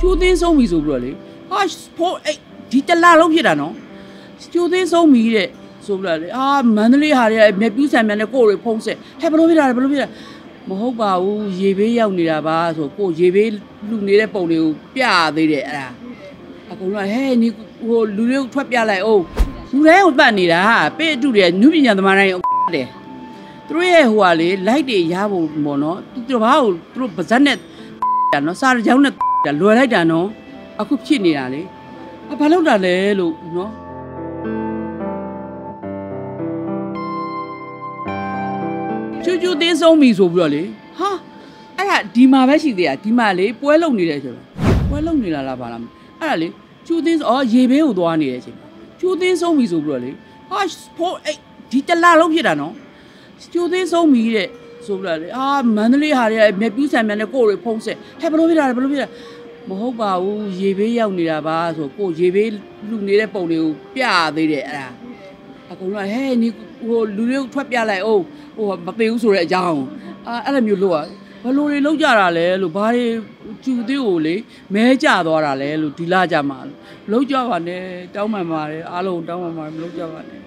ကျိုးသေးဆုံးပြီဆိုပြီးတော့လေဟာဖိုးအဲ့ဒီတလားလုံးဖြစ်တာနော်ကျိုးသေးဆုံးပြီတဲ့ဆိုပြီးတော့လေအာမန္တလေးဟာတွေမြက်ပြူးဆံမြန်နဲ့ကိုယ်တွေဖုံးဆက်ဟဲ့ဘလို့ဖြစ်တာလဲဘလို့ဖြစ်တာမဟုတ်ပါဘူးရေဘေးရောက်နေတာပါဆိုကိုရေဘေးလူနေတဲ့ပုံတွေကိုပြသေးတယ်အဲ့ဒါအကုန်လုံးဟဲ့နီဟိုလူတွေကိုထွက်ပြလိုက်အောင်လူတိုင်းကိုပတ်နေတာပေးအတူတွေနုပညာသမားတိုင်းတယ်သူတို့ရဲ့ဟိုဟာလေ light တွေရဖို့ပေါ့နော်သူတို့ဘာကိုသူတို့ပါဇက်နဲ့တာနော်စာကြောင်းနဲ့ လွယ်လိုက်တာနော်အခုဖြစ်နေတာလေအဘာလို့တာလဲလို့နော်ချူချူသေးဆုံးပြီဆိုပြီးတော့လေဟာအဲ့ဒါဒီမှာပဲရှိသေးတာဒီမှာလေပွဲလုံနေတယ်ဆိုတော့ပွဲလုံနေတာလားဘာလားအဲ့ဒါလေချူသေးအော်ရေဘေးကိုသွားနေတဲ့အချိန်ချူသေးဆုံးပြီဆိုပြီးတော့လေဟာဖိုးအဲ့ဒီတလားလုံးဖြစ်တာနော်ချူသေးဆုံးပြီတဲ့ဆိုပြီးတော့လေအာမန္တလေးဟာတွေမြက်ပြူးဆံမြန်နဲ့ကိုယ်တွေဖုံးဆက်ဟဲ့ဘလို့ဖြစ်တာလဲဘလို့ဖြစ်တာ မဟုတ်ပါဘူးရေဘေးရောက်နေတာပါဆိုကိုရေဘေးလူနေတဲ့ပုံတွေကိုပြသေးတယ်အဲ့ဒါအကုန်လုံးဟဲ့နီဟိုလူတွေကိုထွက်ပြလိုက်အောင်ဟိုမပေးဘူးဆိုတဲ့အကြောင်းအာအဲ့လိုမျိုးလို့อ่ะဘလို့တွေလောက်ကြတာလဲလို့ဘာတွေကျူသေးကိုလေမဲကြသွားတာလဲလို့ဒီလာကြမှာလောက်ကြပါနဲ့တောင်းပန်ပါတယ်အားလုံးတောင်းပန်ပါတယ်မလောက်ကြပါနဲ့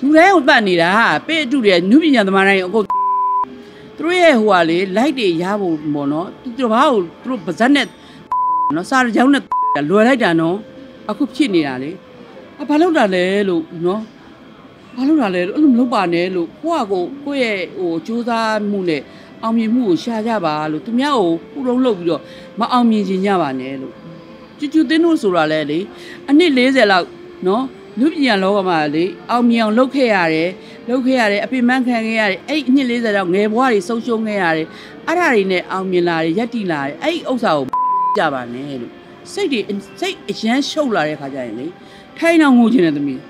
လူတွေကိုပတ်နေတာပေးအတူတွေနုပညာသမားတိုင်းအကုန်သူတို့ရဲ့ဟိုဟာလေ light တွေရဖို့ပေါ့နော်သူတို့ဘာကိုသူတို့ပါဇက်နဲ့ နော်စာကြောင်းနဲ့လွယ်လိုက်တာနော်အခုဖြစ်နေတာလေအဘာလို့တာလဲလို့နော်ဘာလို့တာလဲလို့အဲ့လိုမလုပ်ပါနဲ့လို့ကိုကကိုကိုယ့်ရဲ့ဟိုစူးစမ်းမှုနဲ့အောင်မြင်မှုကိုရှာကြပါလို့သူများကိုပူလုံးလုပ်ပြီးတော့မအောင်မြင်ခြင်းကြပါနဲ့လို့ကျူကျူတင်းတို့ဆိုတာလဲလေအနှစ်40လောက်နော်လူပညာလောကမှာလေအောင်မြင်အောင်လုပ်ခဲ့ရတယ်လုပ်ခဲ့ရတယ်အပြစ်မှန်းခံခဲ့ရတယ်အဲ့အနှစ်40လောက်ငယ်ဘွားတွေဆုံးရှုံးခဲ့ရတယ်အဲ့ဒါတွေနဲ့အောင်မြင်လာတယ်ရက်တည်လာတယ်အဲ့ဒီဥစ္စာကို ကြပါနဲ့လို့စိတ်တွေစိတ်အရန်ရှုပ်လာတဲ့ခါကျရင်လေထိုင်းအောင်ငိုချင်တဲ့သမီး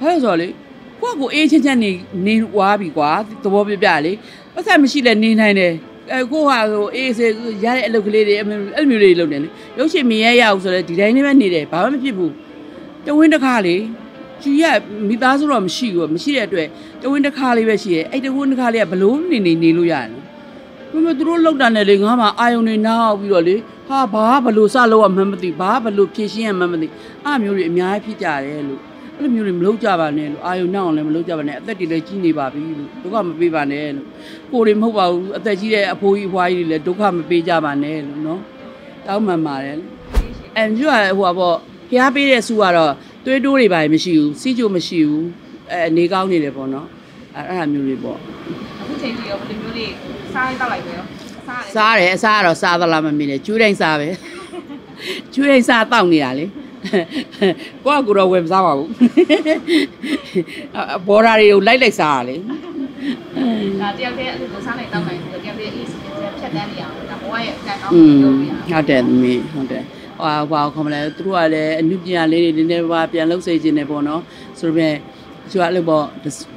ဘာလို့ဆိုတော့လေကိုကကိုအေးချမ်းချမ်းနေနေွားပြီကွာသဘောပြပြလေပတ်သက်မရှိလဲနေနိုင်တယ်အဲကိုဟာဟိုအေးစေရတဲ့အလုပ်ကလေးတွေအဲ့လိုမျိုးတွေလုပ်တယ်လေရုပ်ရှင်မြင်ရရအောင်ဆိုတော့ဒီတိုင်းလေးပဲနေတယ်ဘာမှမဖြစ်ဘူးတဝင်းတစ်ခါလေကျူရမိသားစုတော့မရှိဘူးမရှိတဲ့အတွက်တဝင်းတစ်ခါလေးပဲရှိတယ်အဲ့တဝင်းတစ်ခါလေးကဘလို့နေနေနေလို့ရတယ် ဘယ်မှာသူတို့လောက်တာနဲ့လေငါမှအာယုံနေနောက်ပြီးတော့လေဟာဘာဘလို့စလို့ရမှန်းမသိဘာဘလို့ဖြည့်ရှင်းရမှန်းမသိအမျိုးတွေအများကြီးဖြစ်ကြတယ်လို့အဲ့လိုမျိုးတွေမလုပ်ကြပါနဲ့လို့အာယုံနောက်အောင်လည်းမလုပ်ကြပါနဲ့အသက်တွေလည်းကြီးနေပါပြီလို့ဒုက္ခမပေးပါနဲ့လို့ကိုယ်တွေမဟုတ်ပါဘူးအသက်ကြီးတဲ့အဖိုးကြီးအဖွားကြီးတွေလည်းဒုက္ခမပေးကြပါနဲ့လို့နော်တောင်းပန်ပါတယ်အဲကျွတ်ဟိုပါပေါ့ဖျားပေးတဲ့စုကတော့သွေးတိုးတွေပါမရှိဘူးစီးကြိုမရှိဘူးအဲနေကောင်းနေတယ်ပေါ့နော်အဲအဲ့ဒါမျိုးတွေပေါ့အခုချိန်ကြီးရောဘယ်လိုမျိုးလေး စားရင်တောက်လိုက်ပဲရောစားရတယ်စားတယ်အစားကတော့စားသလားမမြင်နဲ့ကျွေးတိုင်းစားပဲကျွေးတိုင်းစားတောက်နေတာလေကိုကကိုတော့ဝယ်မစားပါဘူးဘော်ဒါတွေကိုလိုက်လိုက်စားရလေဒါတယောက်တည်းအခုစားနိုင်တောက်နိုင်ဆိုတော့တယောက်တည်းအေးစဖြတ်တန်းနေအောင်ဒါဘဝရဲ့အကန့်ကောင်းอืကိုมပြောပြရအောင်ဟုတ်တယ်သမီးဟုတ်တယ်ဟွာဟွာခေါ်မလဲသူတို့ကလည်းအနုပညာလေးတွေနည်းနည်းပါးပြန်လှုပ်စေခြင်းနဲ့ပေါ့နော်ဆိုတော့ ကျတော့အဲ့လိုပေါ့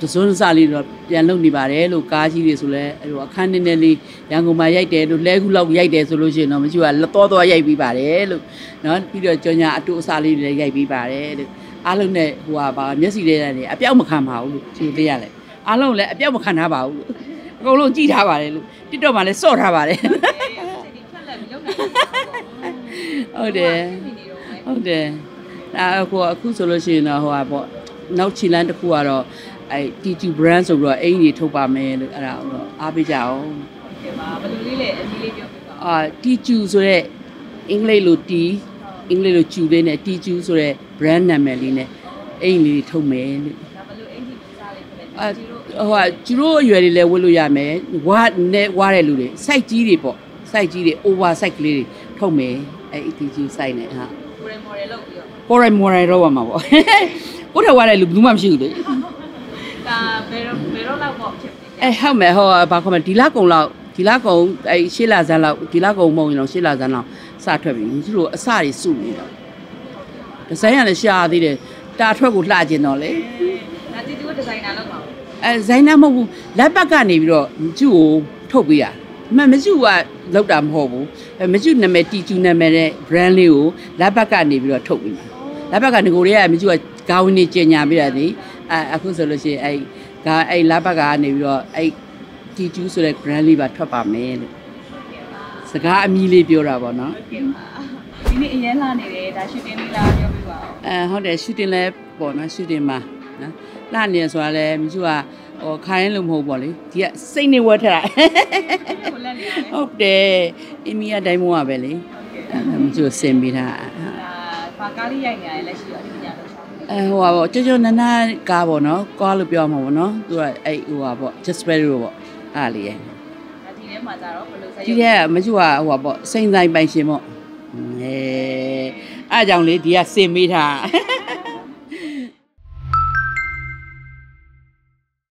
တစွန်းစားလေးတော့ပြန်လုပ်နေပါတယ်လို့ကားကြီးတွေဆိုလဲအဲ့လိုအခန်းနည်းနည်းလေးရန်ကုန်မှာရိုက်တယ်လို့လဲခုလောက်ရိုက်တယ်ဆိုလို့ရှိရင်တော့မကျူကလက်တော်တော်ရိုက်ပြီးပါတယ်လို့နော်ပြီးတော့ကြောညာအတူအစားလေးတွေလည်းရိုက်ပြီးပါတယ်လို့အားလုံးနဲ့ဟိုဟာပါမျက်စိလေးနဲ့အပြောက်မခံပါဘူးလို့ကျူသေးရလဲအားလုံးလည်းအပြောက်မခံထားပါဘူးလို့အကုန်လုံးကြည့်ထားပါတယ်လို့တစ်တော့မှလည်းစော့ထားပါတယ်ချိန်ကြီးဖက်လက်ပြီးလုပ်နိုင်တယ်ဟုတ်တယ်ဟုတ်တယ်အဲအခုအခုဆိုလို့ရှိရင်တော့ဟိုဟာပေါ့ နောက်ချီလန်းတစ်ခုကတော့အဲ TT brand ဆိုပြီးတော့အိမ်ကြီးထုတ်ပါမယ်လို့အဲ့ဒါတော့အားပေးကြအောင်ကဲပါဘယ်လိုလေးလဲအကြီးလေးပြောပြပါအာ TQ ဆိုတော့အင်္ဂလိပ်လို T အင်္ဂလိပ်လိုကျူလေးနဲ့ TQ ဆိုတော့ brand နာမည်လေးနဲ့အိမ်လေးထုတ်မယ်လို့ဒါဘယ်လိုအင်ဂျီစားလေးဖြစ်လဲအာဒီလိုဟိုဟာကျူတို့အရွယ်တွေလည်းဝတ်လို့ရမယ်ဝါနဲ့ဝါတဲ့လူတွေ site ကြီးတွေပေါ့ site ကြီးတွေ over site ကလေးတွေထုတ်မယ်အဲ TQ site နဲ့ဟာကိုယ်မော်ဒယ်လုပ်ပြီးတော့ပေါ်ရိုင်မော်ရိုင်တော့ရမှာပေါ့ ကိုထက်ဝါတဲ့လူဘယ်သူမှမရှိဘူးလေဒါဘယ်တော့ဘယ်တော့လောက်ပေါ့ဖြစ်နေအဲဟုတ်မယ်ဟောဘာခေါ်မလဲဒီလကုံလောက်ဒီလကုံအဲရှေ့လာဇန်လောက်ဒီလကုံမဟုတ်ရင်တော့ရှေ့လာဇန်လောက်စထွက်ပြီသူတို့အစတွေစုနေတော့ဒီဇိုင်းကလည်းရှာသေးတယ်တာထွက်ကိုလှကျင်တော့လေဒါတီတူဒီဇိုင်နာလောက်ပါဘူးအဲဇိုင်းနာမဟုတ်ဘူးလက်ပတ်ကနေပြီးတော့မကျူကိုထုတ်ပေးရမမကျူကလောက်တာမဟုတ်ဘူးအဲမကျူနာမည်တီကျူနာမည်နဲ့ brand လေးကိုလက်ပတ်ကနေပြီးတော့ထုတ်ပေးမှာလက်ပတ်ကနေကိုရေကမကျူက ကောင်းနေကျင်ညာပြရတယ်အဲအခုဆိုလို့ရှိရင်အဲကအဲလက်ပတ်ကနေပြီးတော့အဲတီကျူဆိုတဲ့ brand လေးပါထွက်ပါမယ်လို့စစကားအမီလေးပြောတာပေါ့နော်ဟုတ်ကဲ့ပါဒီနေ့အရင်လာနေတယ်ဒါရှူတင်လေးလားပြောပြပါဦးအဲဟုတ်တယ်ရှူတင်လဲပေါ့နော်ရှူတင်မှာနော်လှနေရဆိုတာလဲမြစုကဟိုခိုင်းလို့မဟုတ်ပေါ့လေဒီကစိတ်နေဝတ်ထတာကိုလက်နေရတယ်ဟုတ်တယ်အင်းမီကတိုင်းမွားပဲလေဟုတ်ကဲ့အဲမြစုစင်ပေးတာဒါဘာကားလေးရိုက်နေရတယ်လက်ရှိတော့အဒီညတော့ရှောင်းနေ အဲဟိုပါပေါ့ကြောကြောနန်းနာကားပေါ့နော်ကားလို့ပြောမှာပေါ့နော်သူကအဲ့ဟိုပါပေါ့ just sparrow ပေါ့အားလေးရဲ့ဒါဒီထဲမှာကြတော့ဘယ်လိုဆက်ဒီရုပ်တဲ့မကျူကဟိုပါပေါ့စိန်ဆိုင်ပိုင်ရှင်ပေါ့အဲအားကြောင့်လေဒီကစင်ပေးထား